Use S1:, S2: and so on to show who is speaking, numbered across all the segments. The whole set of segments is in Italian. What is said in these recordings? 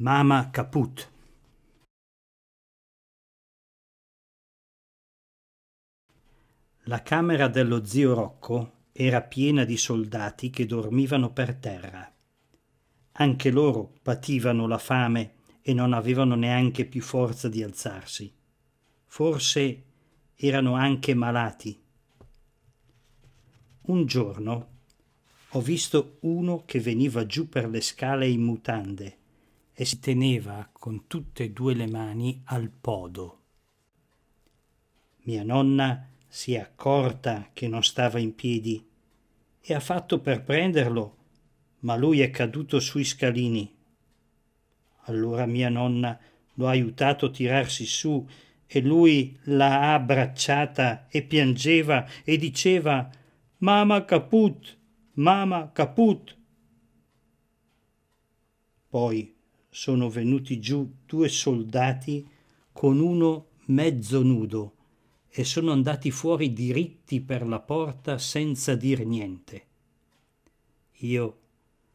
S1: Mama Caput. La camera dello zio Rocco era piena di soldati che dormivano per terra. Anche loro pativano la fame e non avevano neanche più forza di alzarsi. Forse erano anche malati. Un giorno ho visto uno che veniva giù per le scale in mutande e si teneva con tutte e due le mani al podo. Mia nonna si è accorta che non stava in piedi e ha fatto per prenderlo, ma lui è caduto sui scalini. Allora mia nonna lo ha aiutato a tirarsi su e lui l'ha abbracciata e piangeva e diceva Mama caput, mama caput. Poi sono venuti giù due soldati con uno mezzo nudo e sono andati fuori diritti per la porta senza dir niente. Io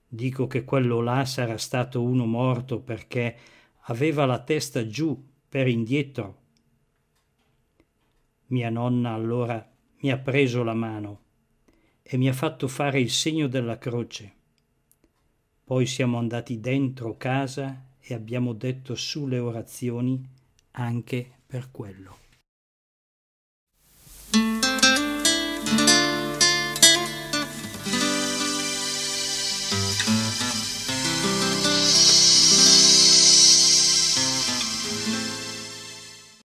S1: dico che quello là sarà stato uno morto perché aveva la testa giù per indietro. Mia nonna allora mi ha preso la mano e mi ha fatto fare il segno della croce. Poi siamo andati dentro casa e abbiamo detto su le orazioni anche per quello.